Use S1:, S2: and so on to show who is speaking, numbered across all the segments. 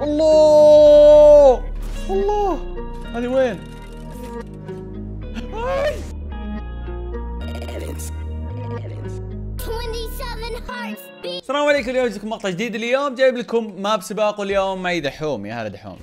S1: الله! الله! هذه وين؟ هاي!
S2: 27 hearts beat.
S1: السلام عليكم اليوم جايكم مقطع جديد. اليوم جايب لكم ماب سباق واليوم معي دحوم. يا هلا دحوم.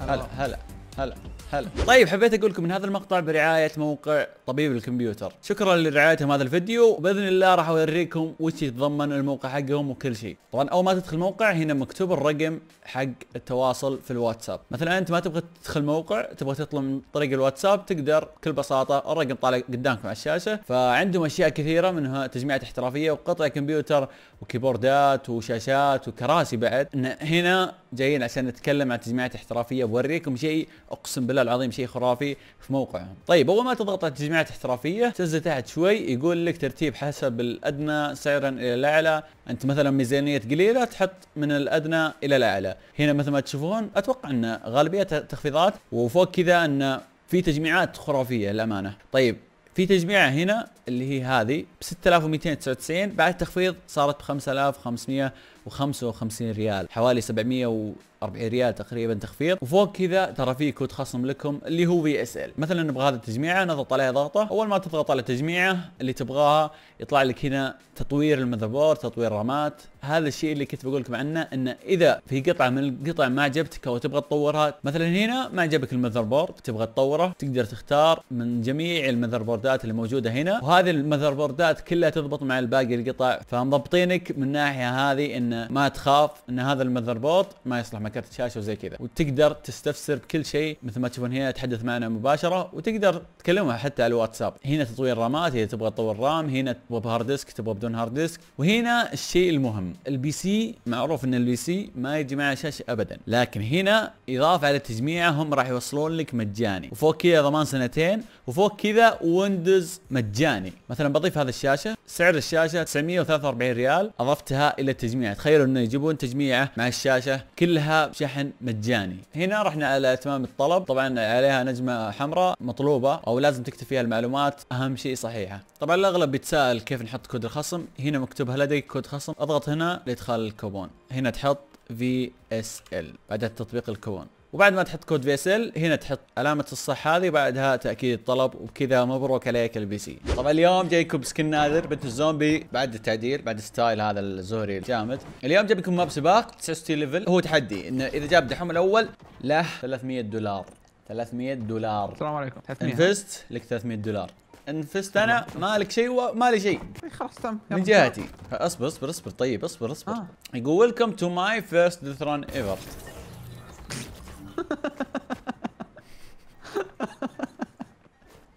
S1: هلا هلا هلا هلا. طيب حبيت أقول لكم إن هذا المقطع برعاية موقع طبيب الكمبيوتر. شكرا لرعايتهم هذا الفيديو. وبإذن الله راح أوريكم وش يتضمن الموقع حقهم وكل شيء. طبعا أول ما تدخل الموقع هنا مكتوب الرقم حق التواصل في الواتساب. مثلا أنت ما تبغى تدخل موقع تبغى تطلب من طريق الواتساب تقدر بكل بساطة الرقم طالع قدامكم على الشاشة. فعندهم أشياء كثيرة منها تجميعات احترافية وقطع كمبيوتر وكيبوردات وشاشات وكراسي بعد. هنا جايين عشان نتكلم عن تجميعات احترافية. بوريكم شيء أقسم بالله العظيم شيء خرافي في موقعهم. طيب أول ما تضغط على تجميعات احترافية تنزل تحت شوي يقول لك ترتيب حسب الأدنى سعرا إلى الأعلى. أنت مثلا ميزانية قليلة تحط من الأدنى إلى الأعلى. هنا مثل ما تشوفون أتوقع أن غالبية التخفيضات وفوق كذا أن في تجميعات خرافية للأمانة. طيب في تجميعة هنا اللي هي هذه ب 6299 بعد تخفيض صارت ب 5555 ريال حوالي 740 ريال تقريبا تخفيض. وفوق كذا ترى في كود خصم لكم اللي هو في SL مثلا نبغى هذه التجميعة نضغط عليها ضغطة. أول ما تضغط على التجميعة اللي تبغاها يطلع لك هنا تطوير ال motherboard تطوير رامات هذا الشيء اللي كنت بقول لكم عنه إن إذا في قطعة من القطع ما عجبتك أو تبغى تطورها مثلا هنا ما عجبك ال motherboard تبغى تطوره تقدر تختار من جميع ال motherboard ات اللي موجودة هنا. وهذه ال motherboard ات كلها تضبط مع الباقي القطع. فمضبطينك من الناحيه هذه إن ما تخاف إن هذا ال motherboard ما يصلح مع كرت شاشة وزي كذا. وتقدر تستفسر بكل شيء مثل ما تشوفون هنا تحدث معنا مباشرة وتقدر تكلمها حتى على الواتساب. هنا تطوير رامات اذا تبغى تطور RAM هنا تبغى ب hard disk تبغى بدون hard disk. وهنا الشيء المهم ال PC معروف إن ال PC ما يجي معه شاشة ابدا. لكن هنا إضافة على التجميعه هم راح يوصلون لك مجاني. وفوق كذا ضمان سنتين وفوق كذا Windows مجاني. مثلا بضيف هذه الشاشة سعر الشاشة 943 ريال أضفتها إلى التجميع. تخيلوا انه يجيبون تجميعه مع الشاشة كلها شحن مجاني. هنا رحنا على اتمام الطلب. طبعا عليها نجمة حمراء مطلوبة أو لازم تكتب فيها المعلومات. أهم شيء صحيحة. طبعا الأغلب بيتساءل كيف نحط كود الخصم. هنا مكتوب هل لديك كود خصم. أضغط هنا لإدخال الكوبون. هنا تحط ال بعدها تطبيق الكوبون. وبعد ما تحط code VSL هنا تحط علامة الصح هذه وبعدها تأكيد الطلب وبكذا مبروك عليك ال PC طبعا اليوم جايكم ب skin نادر بنت الزومبي بعد التعديل بعد ال style هذا الزهري الجامد. اليوم جايب لكم map سباق 69 level هو تحدي انه إذا جاب دحوم الأول له 300 دولار. 300 دولار.
S3: السلام عليكم.
S1: ان فزت لك 300 دولار. ان فزت أنا ما لك شيء وما لي شيء.
S3: خلاص تم
S1: من جهتي. أصبر أصبر أصبر طيب أصبر أصبر.
S3: آه.
S1: يقول welcome to my first deathrun ever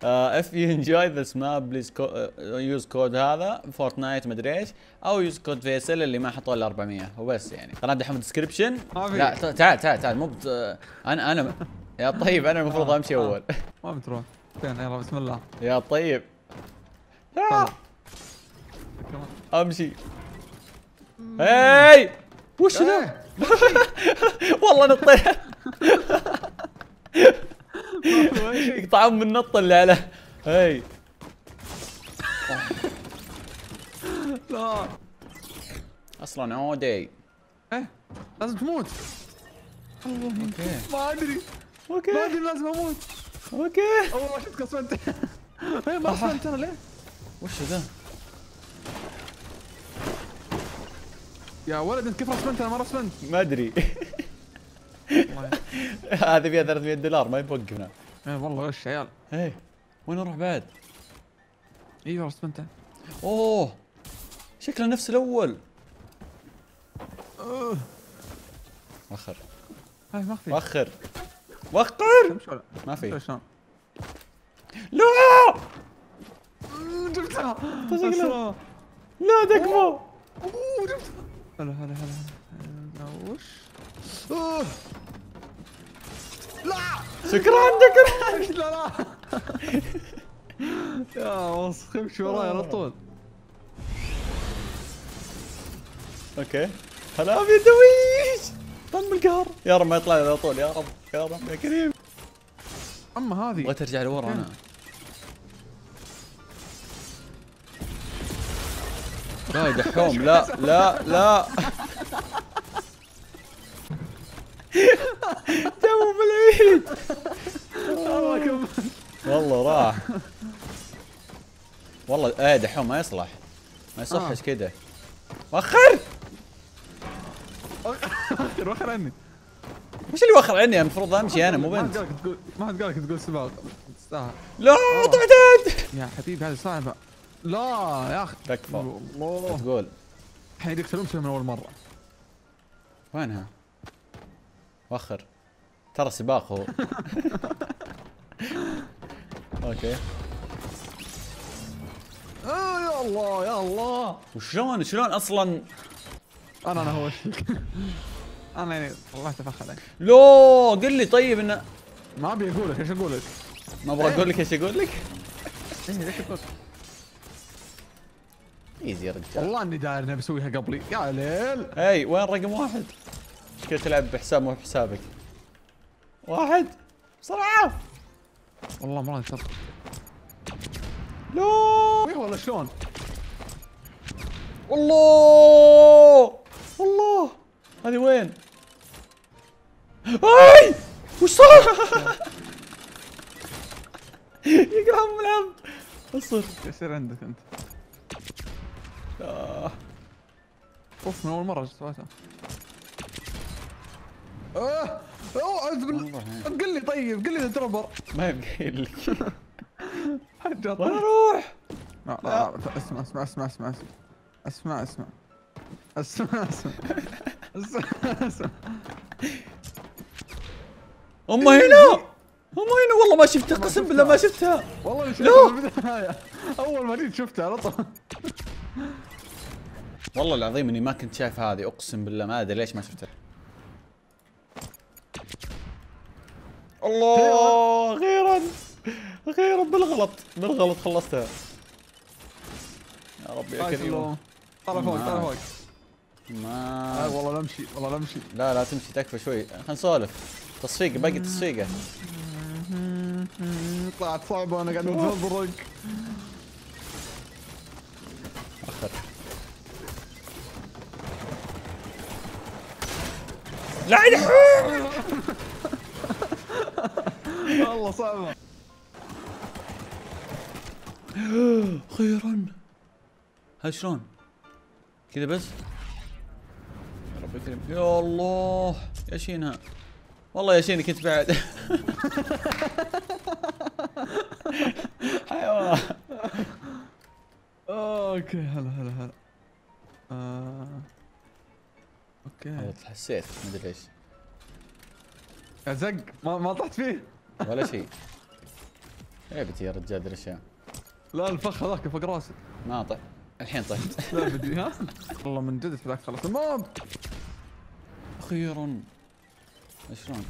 S1: if you enjoy this map please use code هذا فورتنايت مدري إيش أو use code VSL اللي ما حطوا إلا 400 وبس يعني. قناه دحوم description
S3: ما.
S1: لا تعال تعال تعال مو بت... أنا أنا يا طيب أنا المفروض
S3: آه،
S1: أمشي
S3: آه.
S1: أول.
S3: وين بتروح؟ فين يلا بسم الله.
S1: يا طيب.
S3: تفضل.
S1: أمشي. هاي! وش ذا؟
S3: إيه،
S1: والله نطيت يقطعون من النط اللي على هاي.
S3: لا.
S1: أصلا عادي
S3: إيه لازم تموت.
S1: okay.
S3: ما أدري. ما
S1: okay
S3: أدري لازم أموت.
S1: أوكي.
S3: أول ما شفت اسمنت إيه ما اسمنت أنا ليه؟
S1: وش ذا؟
S3: يا ولد أنت كيف رسمنت أنا ما رسمنت
S1: ما أدري.
S3: والله.
S1: هذه فيها 300 دولار ما يوقفنا
S3: إيه والله وش عيال
S1: هاي وين أروح بعد؟
S3: أيوه رسمنت
S1: اوه شكله نفس
S3: الأول.
S1: وخر
S3: في
S1: وخر وخر ما في؟ لا
S3: جبتها
S1: لا. تكفى
S3: اوه جبتها هلا هلا هلا وش؟ لا!
S1: شكرا شكرا.
S3: لا لا. يا وسخ امشي وراي على طول.
S1: okay. هلا دويش. طن القهر يا رب ما يطلع لي على طول يا رب يا رب يا كريم.
S3: أما هذه.
S1: بغيت أرجع لورا أنا. لا يا دحوم لا لا لا. تو بالعيد
S3: الله
S1: والله راح. والله إيه دحوم ما يصلح. ما يصحش
S3: آه.
S1: كذا وخر
S3: اخر وخر عني.
S1: وش اللي وخر عني المفروض أمشي أنا مو بنت.
S3: ما حد قالك تقول سباق تستاهل
S1: لا طعت
S3: يا حبيبي هذه صعبة. لا يا أخي.
S1: تكفى.
S3: الله.
S1: تقول.
S3: الحين يقتلون من أول مرة.
S1: وينها؟ وخر ترى سباق هو. أوكي.
S3: آه يا الله يا الله.
S1: وشلون شلون أصلا؟
S3: أنا أنا هو الشيك أنا يعني فخ عليك.
S1: لو قل لي طيب انه
S3: ما أبي أقول لك إيش أقول لك؟
S1: ما أبغى أقول لك إيش أقول لك.
S3: إيه ليش أقول؟
S1: ايزي يا رجال.
S3: والله إني داير اني بسويها قبلي. يا ليل.
S1: هاي وين رقم واحد؟ كذا تلعب بحساب مو بحسابك؟ واحد. بسرعة.
S3: والله مرة انشط.
S1: لا
S3: اي والله شلون؟
S1: والله. والله. هذه وين؟ أي! وش صار؟ يقرأ الملعب
S3: اصبر. يصير عندك أنت.
S1: آه.
S3: أوف من أول مرة سويتها آه.
S1: والله هي.
S3: قل لي طيب قل لي تربر
S1: ما يبقى لك
S3: حجر
S1: وين أروح؟
S3: لا لا اسمع اسمع اسمع اسمع اسمع اسمع اسمع اسمع اسمع اسمع
S1: هم هنا هم هنا والله ما شفتها قسم بالله ما شفتها
S3: والله. شفتها اول ما جيت شفتها على طول
S1: والله العظيم اني ما كنت شايف هذه اقسم بالله ما ادري ليش ما شفتها الله. أخيرا أخيرا بالغلط. بالغلط خلصتها. يا رب يا كريم.
S3: طلع فوق طلع فوق. آه
S1: ما
S3: والله لا امشي والله لا امشي.
S1: لا لا تمشي تكفى شوي. خلينا نسولف. تصفيقه باقي تصفيقة.
S3: طلعت صعبة أنا قاعد اتفرق
S1: أخر. لا.
S3: والله صعبة.
S1: أخيرا هاي شلون؟ كذا بس؟ يا رب يكرم يا الله. يا شينها. والله يا شيني كنت بعد. حيوان.
S3: okay هلا هلا هلا. آه.
S1: okay. حسيت ما أدري ليش.
S3: يا زق ما ما طحت فيه.
S1: ولا شيء. عيبتي يا رجال ذي الاشياء
S3: لا الفخ هذاك فوق راسك
S1: ما طح الحين طحت
S3: لا بدي ها؟ والله من جد ذاك خلص ال
S1: map أخيرا. شلون؟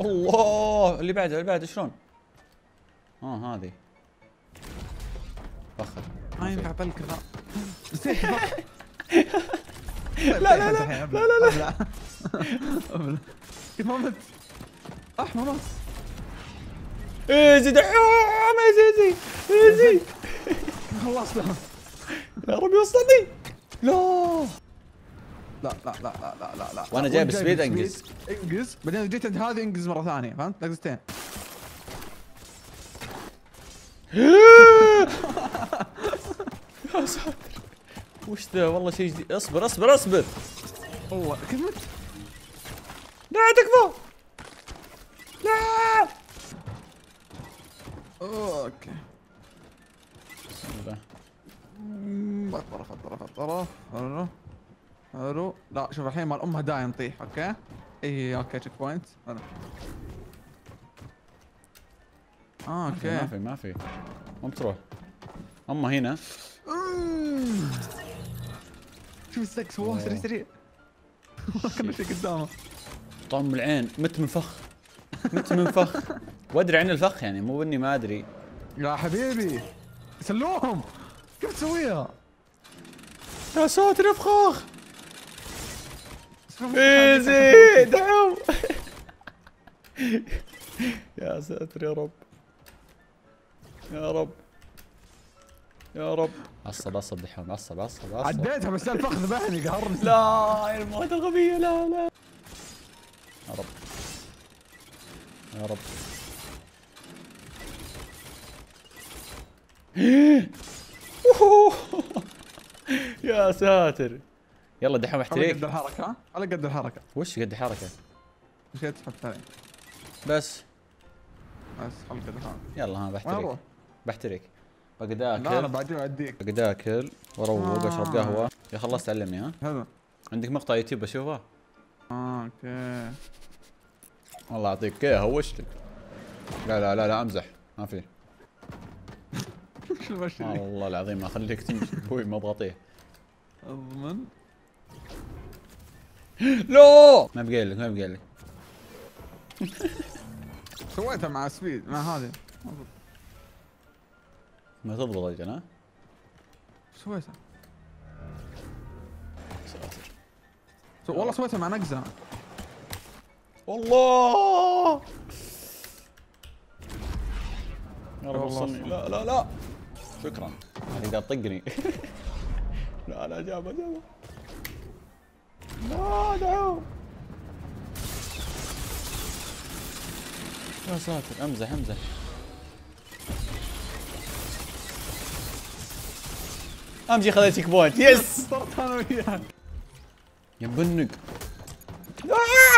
S1: الله! اللي بعده اللي بعده شلون؟ آه هذه. فخر.
S3: ما ينفع بلك الفخ
S1: لا لا لا.
S3: لا لا لا. ما مت احمر راس
S1: ايزي دحوم ايزي ايزي ايزي
S3: خلصنا
S1: يا رب يوصلني. لا.
S3: لا لا لا لا لا لا لا.
S1: وأنا جايب speed أنقز.
S3: انقز بعدين جيت عند هذه انقز مرة ثانية فهمت؟ نقزتين
S1: يا ساتر. وش ذا؟ والله شيء جديد. اصبر اصبر اصبر.
S3: والله كيف مت
S1: لا تكفى. لا!
S3: okay.
S1: بسم الله.
S3: طرف طرف طرف. حلو حلو لا شوف الحين مال ام هدايا نطيح أوكي؟ اي أوكي تشيك بوينت حلو آه،
S1: ما في ما
S3: أوكي
S1: في ما في. مو بتروح. اما هنا.
S3: شوف السكس؟ سواه سريع. سريع. كنا شيء قدامه.
S1: طم العين. مت من فخ مت من فخ. وادري عن الفخ يعني مو إني ما أدري.
S3: يا حبيبي سلوهم. كيف تسويها؟
S1: يا ساتر يا فخاخ. ايزي دعم. يا ساتر يا رب. يا رب. يا رب. عصب عصب دحوم عصب عصب عصب.
S3: عديتها بس الفخ ذبحني قهرني.
S1: لا يا الموت الغبية لا لا. يا رب. يا ساتر. يلا دحوم احتريك
S3: على قد الحركة على قد الحركة.
S1: وش قد الحركة؟
S3: وش قد ثاني.
S1: بس.
S3: بس على قد الحركة.
S1: يلا ها
S3: بحتريك.
S1: بحتريك. بقعد
S3: اكل لا
S1: أنا
S3: بعدين اوديك
S1: بقعد اكل واروق
S3: أشرب
S1: آه. قهوة. يا خلصت علمني ها؟
S3: هذا.
S1: عندك مقطع يوتيوب أشوفه؟
S3: آه okay.
S1: والله يعطيك. كيه هوشتك. لا لا لا لا أمزح. ما في.
S3: شو؟
S1: والله العظيم ما اخليك تمشي. أبوي ما بغطيه
S3: أضمن.
S1: لا! ما بقى لك ما بقى لك.
S3: سويتها مع speed مع هذه.
S1: ما تضبط أجل ها؟
S3: سويتها. والله سويتها مع نقزة.
S1: والله. يا رب وصلني لا لا لا. شكرا. هذه قاعد تطقني. لا لا جابها جابها لا دعوه. يا ساتر. امزح امزح أمشي خذيت تشيك بوينت. يس.
S3: صرت أنا وياك.
S1: ينبنق آه!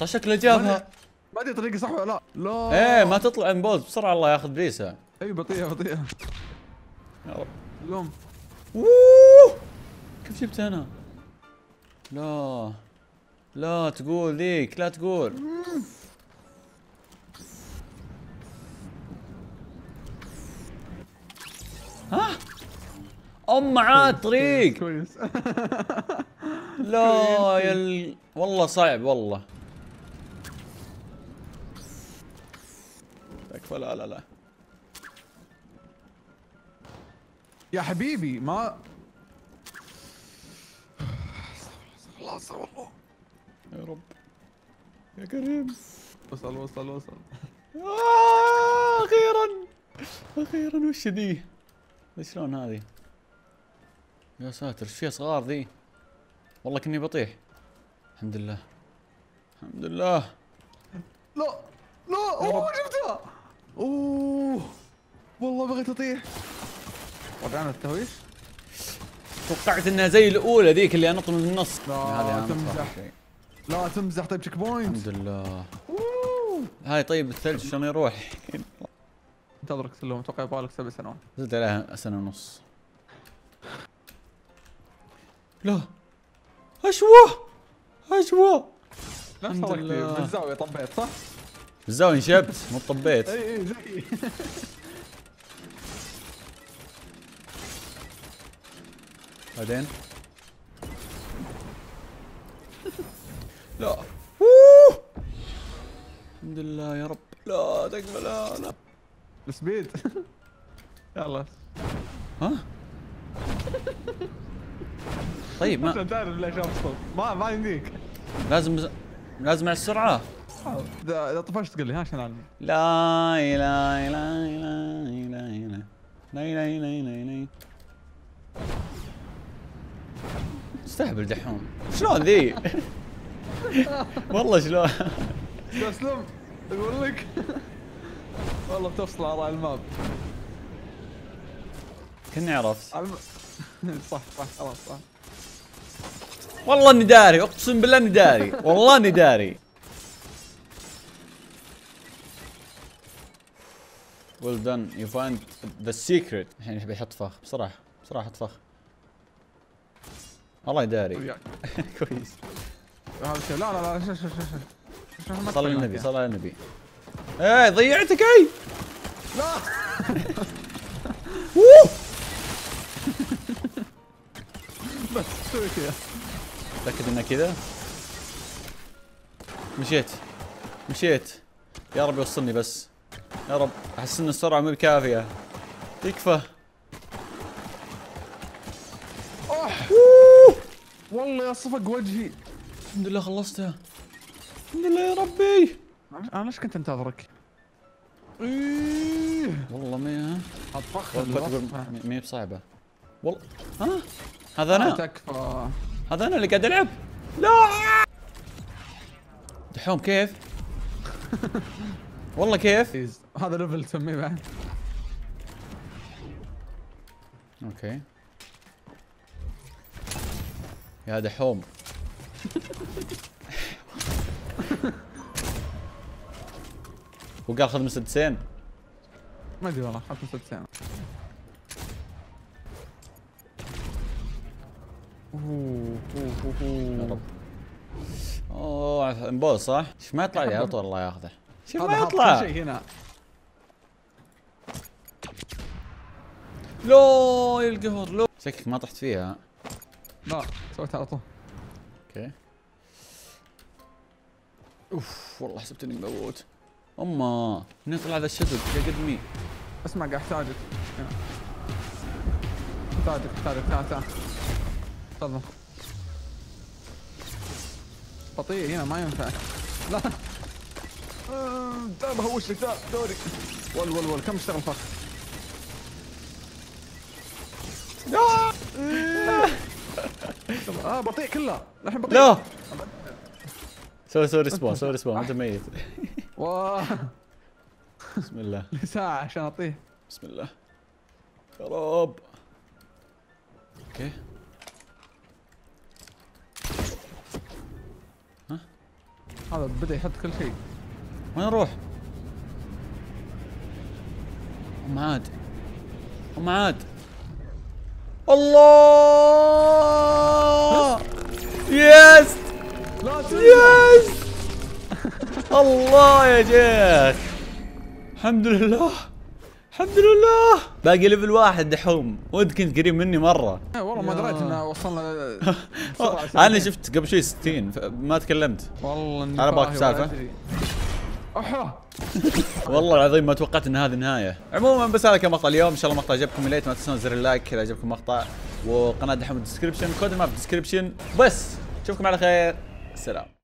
S1: طيب شكله جابها
S3: ما أدري طريقي صح ولا لا. لا.
S1: إيه ما تطلع من بوز بسرعة الله ياخذ بريسة.
S3: أي بطيئة بطيئة.
S1: يا رب
S3: لوم
S1: ووووه كيف جبت أنا؟ لا لا تقول ذيك لا تقول ها ام عاد طريق
S3: كويس
S1: لا يا ال... والله صعب والله لا لا لا.
S3: يا حبيبي ما الله استغفر الله
S1: يا رب. يا كريم.
S3: وصل وصل وصل.
S1: آه أخيرا. أخيرا وش ذي؟ شلون هذه؟ يا ساتر إيش فيها صغار ذي؟ والله كني بطيح. الحمد لله. الحمد لله.
S3: لا لا أوه جبتها أوه. والله بغيت أطيح. رجعنا التهويش؟
S1: توقعت إنها زي الأولى ذيك اللي انط من النص.
S3: لا، تمزح. لا تمزح. طيب checkpoint
S1: الحمد لله.
S3: أوه.
S1: هاي طيب الثلج شلون يروح؟
S3: انتظرك سلوم. أتوقع يبغى لك سبع سنوات.
S1: زلت عليها سنة ونص. لا. اشوه اشوه
S3: نفس. بالزاويه طبيت صح؟
S1: الزاوية انشبت مو طبيت.
S3: easy.
S1: بعدين؟ لا. الحمد لله يا رب. لا تقبل لا لا.
S3: سبيد يلا.
S1: ها؟ طيب ما
S3: تعرف ليش أبسط. ما ما يمديك
S1: لازم لازم على
S3: اذا اذا طفشت قل لي ها عشان اعلم
S1: لا لا لا لا لا لا لا لا لا لا لا استهبل دحوم شلون ذي والله شلون
S3: تسلم أقول لك والله بتفصل اراء الماب
S1: كني عرفت
S3: صح صح خلاص صح
S1: والله اني داري اقسم بالله اني داري والله اني داري well done. You find the secret. الحين يبي يحط فخ. بصراحة بصراحة حط فخ. والله يداري
S3: وياك
S1: كويس.
S3: هذا لا لا لا
S1: صلى على النبي. صلى على النبي. إيه ضيعتك أي!
S3: لا. بس سوي كذا.
S1: متأكد إنه كذا؟ مشيت. مشيت. يا رب يوصلني بس. يا رب. أحس إن السرعة مو يكفى.
S3: اوح
S1: ووه.
S3: والله يا صفق وجهي.
S1: الحمد لله خلصتها. الحمد لله يا ربي.
S3: أنا ليش كنت أنتظرك؟ إيه.
S1: والله ما
S3: اطبخ
S1: والله تقول م- مي بصعبة. والله ها؟ هذا أنا
S3: تكفى.
S1: هذا أنا اللي قاعد ألعب. لا! دحوم كيف؟ والله كيف؟
S3: هذا level تسميه بعد.
S1: okay. يا دحوم. وقال خذ مسدسين
S3: ما أدري والله اخذت مسدسين أوه
S1: أوه
S3: أوه
S1: رب. أوه انبوز صح؟ ما يطلع لي على طول الله ياخذه. شوف ما يطلع.
S3: شيء هنا.
S1: لو القهر لو. شكلك ما طحت فيها.
S3: لا سويت على طول.
S1: أوكي. أوف والله حسبت إني بموت أما من يطلع ذا الشدد يا قدمي.
S3: اسمع قاعد احتاجك احتاجك احتاجك تعال تعال تفضل. بطيء هنا ما ينفع. لا. تعال بهوش لك دوري. ول ول ول كم اشتغل فخ آه بطيء كله. الحين بطيء.
S1: لا! سوي سوي respawn سوي respawn أنت ميت. بسم الله.
S3: ساعة عشان أطيح.
S1: بسم الله. رب. okay.
S3: هذا بدأ يحط كل شيء.
S1: وين نروح؟ أم عاد. أم عاد. الله!
S3: yes!
S1: yes! الله يا شيخ الحمد لله! الحمد لله! باقي level واحد دحوم. ود كنت قريب مني مرة.
S3: والله ما. دريت إنه وصلنا
S1: أنا شفت قبل شوي 60 ما تكلمت.
S3: والله إني
S1: أنا باك والله العظيم ما توقعت إن هذه النهاية. عموما بس هذا كان مقطع اليوم. إن شاء الله المقطع عجبكم ليت ما تنسون زر ال like إذا عجبكم المقطع. وقناة دحوم ال description كود ما في ال description بس أشوفكم على خير. سلام.